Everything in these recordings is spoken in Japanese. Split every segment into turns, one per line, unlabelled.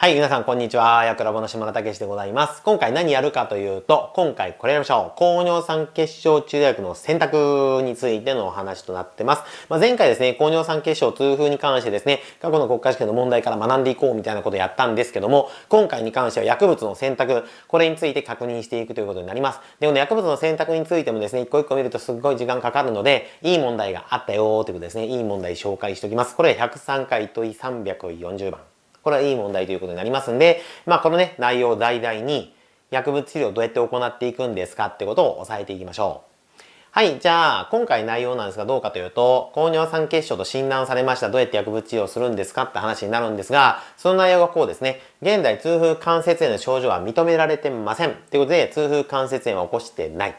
はい、皆さんこんにちは。ヤクラボの島田武でございます。今回何やるかというと、今回これやりましょう。高尿酸血症中薬の選択についてのお話となってます。まあ、前回ですね、高尿酸血症痛風に関してですね、過去の国家試験の問題から学んでいこうみたいなことをやったんですけども、今回に関しては薬物の選択、これについて確認していくということになります。で、この薬物の選択についてもですね、一個一個見るとすっごい時間かかるので、いい問題があったよーということですね、いい問題紹介しておきます。これ103回問い340番。これはいい問題ということになりますんで、まあこのね、内容を大々に薬物治療をどうやって行っていくんですかってことを押さえていきましょう。はい、じゃあ、今回内容なんですがどうかというと、高尿酸血症と診断されました。どうやって薬物治療をするんですかって話になるんですが、その内容がこうですね。現在、痛風関節炎の症状は認められてません。ということで、痛風関節炎は起こしてない。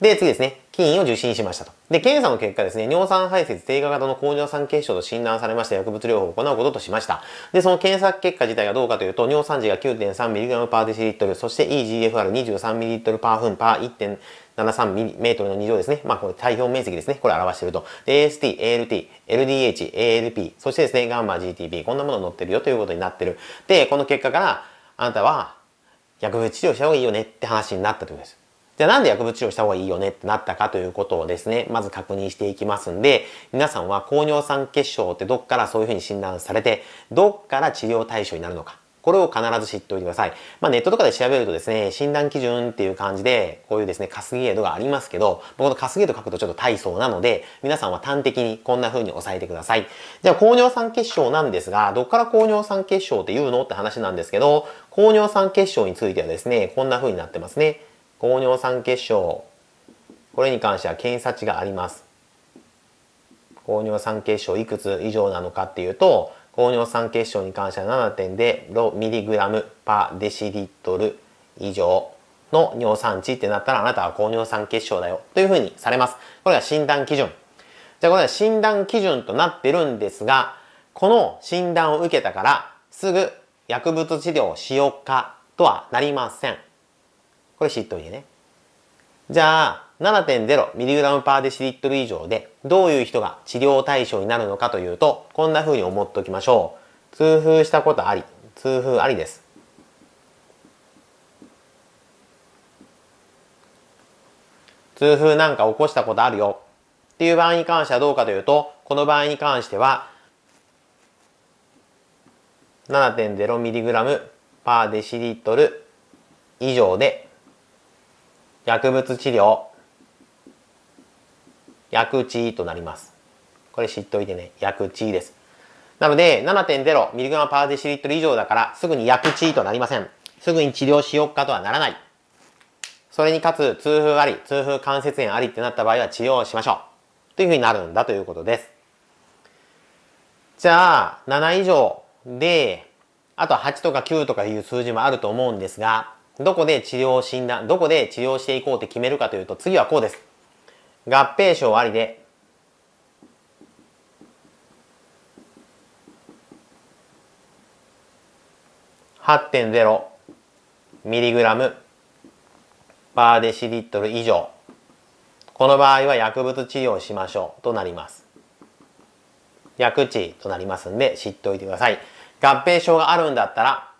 で、次ですね。起因を受診しましたと。で、検査の結果ですね、尿酸排泄低下型の高尿酸血症と診断されました薬物療法を行うこととしました。で、その検査結果自体がどうかというと、尿酸値が 9.3mg パーデシリットル、そして EGFR23ml パーフンパー1.73メートルの2乗ですね。まあ、これ体表面積ですね。これ表していると。で、AST、ALT、LDH、ALP、そしてですね、ガンマ GTP、こんなもの載ってるよということになってる。で、この結果から、あなたは薬物治療した方がいいよねって話になったということです。じゃあなんで薬物治療した方がいいよねってなったかということをですね、まず確認していきますんで、皆さんは高尿酸血症ってどっからそういうふうに診断されて、どっから治療対象になるのか。これを必ず知っておいてください。まあ、ネットとかで調べるとですね、診断基準っていう感じで、こういうですね、稼ぎエイドがありますけど、僕の稼ぎエイド書くとちょっと大層なので、皆さんは端的にこんな風に押さえてください。じゃあ、高尿酸血症なんですが、どっから高尿酸血症って言うのって話なんですけど、高尿酸血症についてはですね、こんな風になってますね。高尿酸血症。これに関しては検査値があります。高尿酸血症いくつ以上なのかっていうと高尿酸血症に関しては 7.0mg パーデシリットル以上の尿酸値ってなったらあなたは高尿酸血症だよというふうにされます。これが診断基準。じゃあこれは診断基準となってるんですがこの診断を受けたからすぐ薬物治療をしようかとはなりません。これ知っといてね。じゃあ、7.0mg パーデシリットル以上でどういう人が治療対象になるのかというと、こんな風に思っておきましょう。痛風したことあり、痛風ありです。痛風なんか起こしたことあるよっていう場合に関してはどうかというと、この場合に関しては 7.0mg パーデシリットル以上で薬物治療。薬治となります。これ知っておいてね薬治です。なので 7.0mg パーデシリットル以上だからすぐに薬治となりません。すぐに治療しよっかとはならない。それにかつ痛風あり痛風関節炎ありってなった場合は治療をしましょう。というふうになるんだということです。じゃあ7以上であと8とか9とかいう数字もあると思うんですがどこで治療診断、どこで治療していこうって決めるかというと、次はこうです。合併症ありで、8.0ミリグラムパーデシリットル以上。この場合は薬物治療しましょうとなります。薬治となりますんで知っておいてください。合併症があるんだったら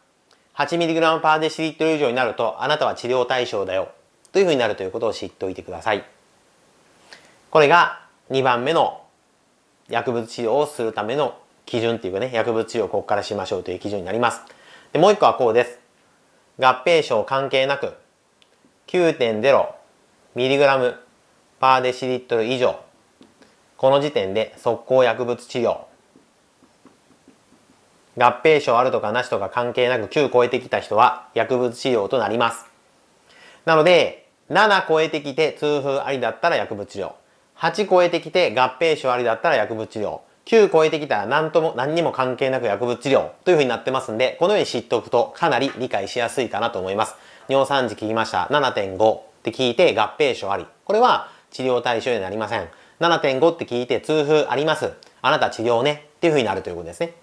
8mg パーデシリットル以上になるとあなたは治療対象だよというふうになるということを知っておいてください。これが2番目の薬物治療をするための基準っていうかね、薬物治療をここからしましょうという基準になります。でもう一個はこうです。合併症関係なく 9.0mg パーデシリットル以上この時点で速攻薬物治療合併症あるとかなしとか関係なく9超えてきた人は薬物治療となります。なので、7超えてきて痛風ありだったら薬物治療。8超えてきて合併症ありだったら薬物治療。9超えてきたら何とも何にも関係なく薬物治療というふうになってますんで、このように知っておくとかなり理解しやすいかなと思います。尿酸値聞きました。7.5って聞いて合併症あり。これは治療対象になりません。7.5って聞いて痛風あります。あなた治療ねっていうふうになるということですね。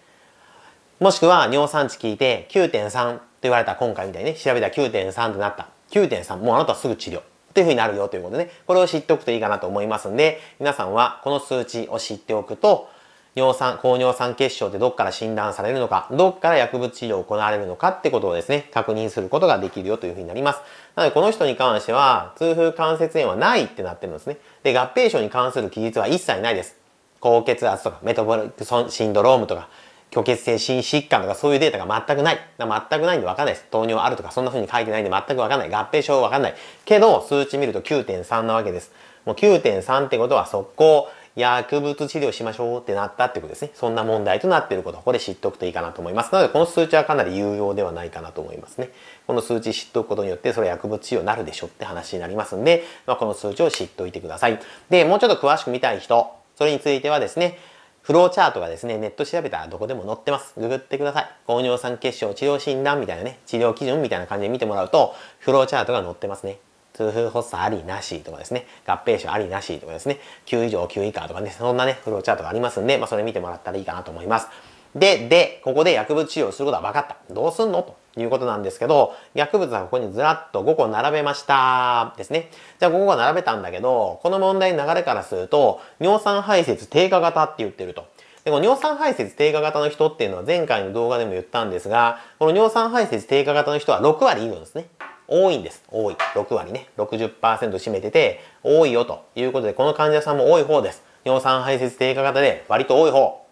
もしくは尿酸値聞いて9.3と言われた今回みたいにね、調べたら9.3となった。9.3、もうあなたはすぐ治療。っていうふうになるよということでね、これを知っておくといいかなと思いますんで、皆さんはこの数値を知っておくと、尿酸、高尿酸血症ってどっから診断されるのか、どっから薬物治療を行われるのかってことをですね、確認することができるよというふうになります。なのでこの人に関しては、痛風関節炎はないってなってるんですね。で、合併症に関する記述は一切ないです。高血圧とか、メタボリックシンドロームとか、虚血性心疾患とかそういうデータが全くない。全くないんで分かんないです。糖尿あるとかそんな風に書いてないんで全く分かんない。合併症分かんない。けど、数値見ると9.3なわけです。もう9.3ってことは速攻、薬物治療しましょうってなったってことですね。そんな問題となっていること、これ知っておくといいかなと思います。なので、この数値はかなり有用ではないかなと思いますね。この数値知っておくことによって、それは薬物治療になるでしょって話になりますんで、まあ、この数値を知っておいてください。で、もうちょっと詳しく見たい人、それについてはですね、フローチャートがですね、ネット調べたらどこでも載ってます。ググってください。高尿酸血症治療診断みたいなね、治療基準みたいな感じで見てもらうと、フローチャートが載ってますね。痛風発作ありなしとかですね、合併症ありなしとかですね、9以上9以下とかね、そんなね、フローチャートがありますんで、まあそれ見てもらったらいいかなと思います。で、で、ここで薬物治療することは分かった。どうすんの？ということなんですけど、薬物はここにずらっと5個並べました。ですね。じゃあ5個並べたんだけど、この問題の流れからすると、尿酸排泄低下型って言ってると。で、この尿酸排泄低下型の人っていうのは前回の動画でも言ったんですが、この尿酸排泄低下型の人は6割いるんですね。多いんです。多い。6割ね。60%占めてて、多いよということで、この患者さんも多い方です。尿酸排泄低下型で割と多い方。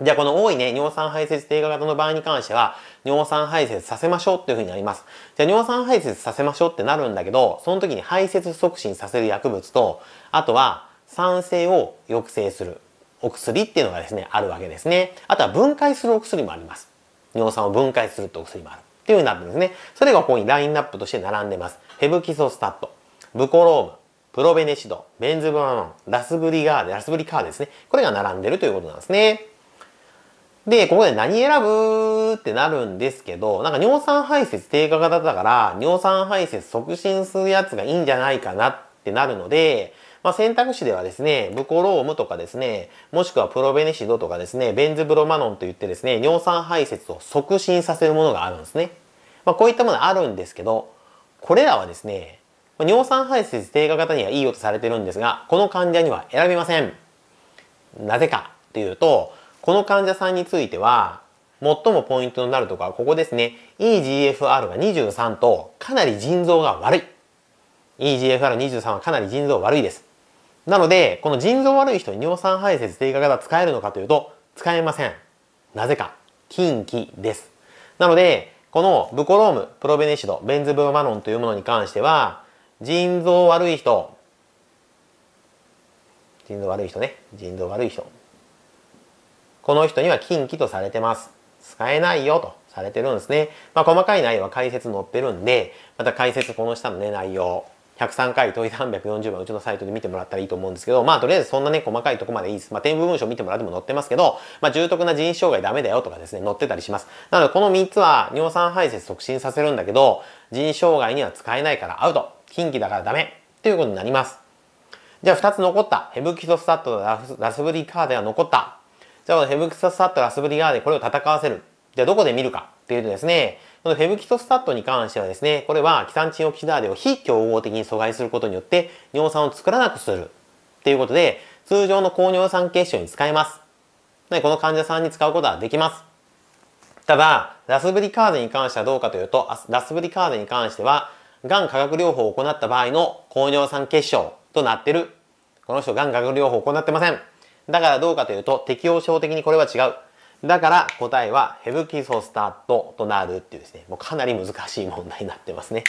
じゃあこの多いね、尿酸排泄低下型の場合に関しては、尿酸排泄させましょうっていうふうになります。じゃあ尿酸排泄させましょうってなるんだけど、その時に排泄促進させる薬物と、あとは酸性を抑制するお薬っていうのがですね、あるわけですね。あとは分解するお薬もあります。尿酸を分解するってお薬もある。っていうふうになってるんですね。それがここにラインナップとして並んでます。フェブキソスタット、ブコローム、プロベネシド、ベンズブラノン、ラスブリガーデ、ラスブリカーデですね。これが並んでるということなんですね。で、ここで何選ぶってなるんですけど、なんか尿酸排泄低下型だから、尿酸排泄促進するやつがいいんじゃないかなってなるので、まあ、選択肢ではですね、ブコロームとかですね、もしくはプロベネシドとかですね、ベンズブロマノンといってですね、尿酸排泄を促進させるものがあるんですね。まあ、こういったものあるんですけど、これらはですね、尿酸排泄低下型にはいいよとされてるんですが、この患者には選びません。なぜかっていうと、この患者さんについては、最もポイントになるとこはここですね。EGFR が23とかなり腎臓が悪い。EGFR23 はかなり腎臓悪いです。なので、この腎臓悪い人に尿酸排泄低下型使えるのかというと、使えません。なぜか、禁忌です。なので、このブコローム、プロベネシド、ベンズブマノンというものに関しては、腎臓悪い人、腎臓悪い人ね、腎臓悪い人、この人には禁忌とされてます。使えないよとされてるんですね。まあ、細かい内容は解説載ってるんで、また解説この下のね、内容、103回問い340番うちのサイトで見てもらったらいいと思うんですけど、まあとりあえずそんなね、細かいとこまでいいです。まあ添付文章見てもらっても載ってますけど、まあ重篤な人種障害ダメだよとかですね、載ってたりします。なのでこの3つは尿酸排泄促進させるんだけど、人種障害には使えないからアウト。禁忌だからダメ。ということになります。じゃあ2つ残った。ヘブキソスタットとラスブリーカーデは残った。じゃあヘブキソスタット、ラスブリガーでこれを戦わせる。じゃあどこで見るかっていうとですね、このフェブキトスタットに関してはですね、これはキサンチンオキシダーレを非競合的に阻害することによって尿酸を作らなくするっていうことで、通常の高尿酸血症に使えます。でこの患者さんに使うことはできます。ただ、ラスブリカーゼに関してはどうかというと、ラスブリカーゼに関しては、がん化学療法を行った場合の高尿酸血症となってる。この人、がん化学療法を行ってません。だからどうかというと、適応症的にこれは違う。だから答えはヘブキソスタートとなるっていうですね、もうかなり難しい問題になってますね。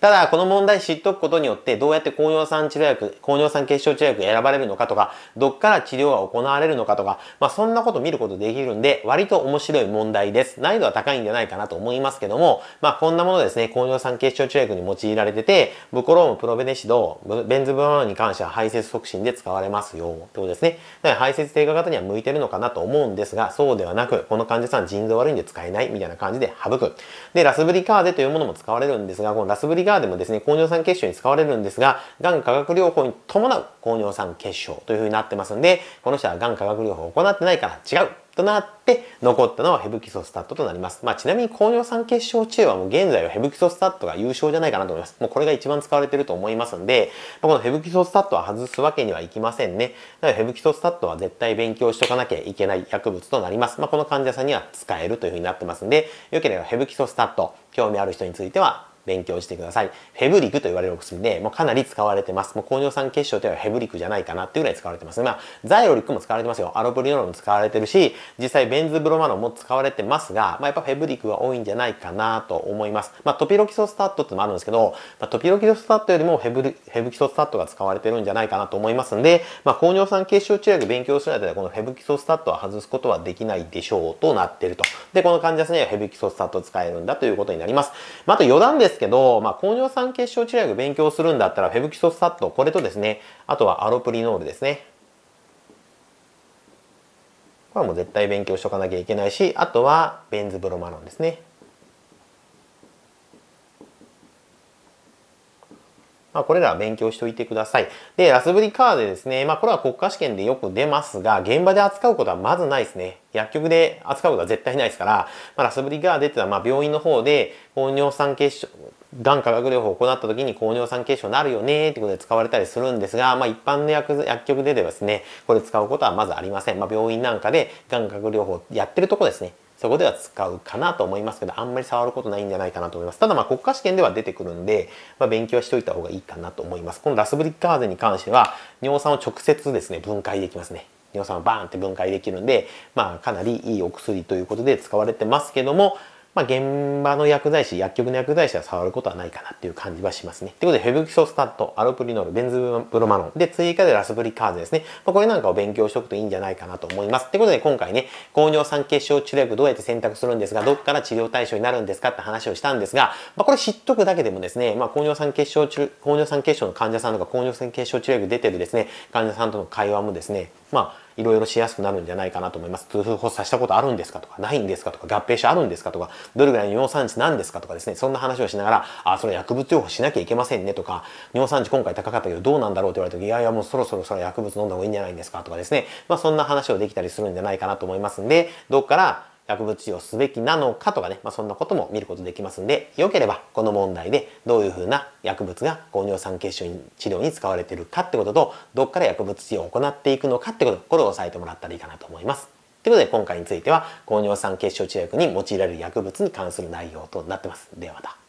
ただ、この問題知っとくことによって、どうやって高尿酸治療薬、高尿酸血症治療薬選ばれるのかとか、どっから治療が行われるのかとか、まあそんなこと見ることできるんで、割と面白い問題です。難易度は高いんじゃないかなと思いますけども、まあこんなものですね、高尿酸血症治療薬に用いられてて、ブコローム、プロベネシド、ベンズブロマンに関しては排泄促進で使われますよ、ってことですね。だから排泄低下型には向いてるのかなと思うんですが、そうではなく、この患者さん腎臓悪いんで使えないみたいな感じで省く。で、ラスブリカーゼというものも使われるんですが、このラスブリガーでもですね、高尿酸血症に使われるんですが、がん化学療法に伴う高尿酸血症というふうになってますんで、この人はがん化学療法を行ってないから違うとなって残ったのはヘブキソスタットとなります。まあ、ちなみに高尿酸血症治療はもう現在はヘブキソスタットが優勝じゃないかなと思います。もうこれが一番使われてると思いますんで、このヘブキソスタットは外すわけにはいきませんね。だからヘブキソスタットは絶対勉強しとかなきゃいけない薬物となります。まあ、この患者さんには使えるというふうになってますんで、よければヘブキソスタット、興味ある人については勉強してください。フェブリクと言われるお薬で、もうかなり使われてます。もう高尿酸血症というのはフェブリクじゃないかなっていうぐらい使われてます。まあ、ザイロリックも使われてますよ。アロプリノールも使われてるし、実際ベンズブロマノも使われてますが、まあ、やっぱフェブリクが多いんじゃないかなと思います。まあ、トピロキソスタットってのもあるんですけど、まあ、トピロキソスタットよりもフェブリフェブキソスタットが使われてるんじゃないかなと思いますんで、まあ、高尿酸血症治療で勉強する間でこのフェブキソスタットは外すことはできないでしょうとなってると。で、この患者さんにはフェブキソスタット使えるんだということになります。まあ、あと余談ですけど、まあ、高尿酸結晶治療薬勉強するんだったらフェブキソスタットこれとですねあとはアロプリノールですね。これはもう絶対勉強しとかなきゃいけないしあとはベンズブロマロンですね。まあ、これらは勉強しておいてください。で、ラスブリカーでですね、まあ、これは国家試験でよく出ますが、現場で扱うことはまずないですね。薬局で扱うことは絶対ないですから、まあ、ラスブリガーデっていうのは、まあ、病院の方で、高尿酸血症、がん化学療法を行った時に高尿酸血症になるよねってことで使われたりするんですが、まあ、一般の薬薬局ででですね、これ使うことはまずありません。まあ、病院なんかでがん化学療法やってるとこですね。そこでは使うかなと思いますけど、あんまり触ることないんじゃないかなと思います。ただまあ国家試験では出てくるんで、まあ、勉強はしといた方がいいかなと思います。このラスブリッカーゼに関しては、尿酸を直接ですね、分解できますね。尿酸をバーンって分解できるんで、まあかなりいいお薬ということで使われてますけども、まあ、現場の薬剤師、薬局の薬剤師は触ることはないかなっていう感じはしますね。ということで、フェブキソスタット、アロプリノール、ベンズブロマノン、で、追加でラスブリカーゼですね。まあ、これなんかを勉強しておくといいんじゃないかなと思います。ということで、今回ね、高尿酸血症治療薬どうやって選択するんですが、どっから治療対象になるんですかって話をしたんですが、まあ、これ知っとくだけでもですね、まあ、高尿酸血症高尿酸血症の患者さんとか高尿酸血症治療薬出てるですね、患者さんとの会話もですね、まあ、いろいろしやすくなるんじゃないかなと思います。痛風発作したことあるんですかとか、ないんですかとか、合併症あるんですかとか、どれぐらいの尿酸値なんですかとかですね、そんな話をしながら、あ、それ薬物療法しなきゃいけませんねとか、尿酸値今回高かったけどどうなんだろうって言われた時、いやいやもうそろそろそれ薬物飲んだ方がいいんじゃないんですかとかですね、まあそんな話をできたりするんじゃないかなと思いますんで、どっから薬物治療すべきなのかとかね、まあ、そんなことも見ることできますんで、よければこの問題でどういうふうな薬物が高尿酸血症治療に使われてるかってことと、どっから薬物治療を行っていくのかってこと、これを押さえてもらったらいいかなと思います。ということで今回については高尿酸血症治療薬に用いられる薬物に関する内容となってます。ではまた。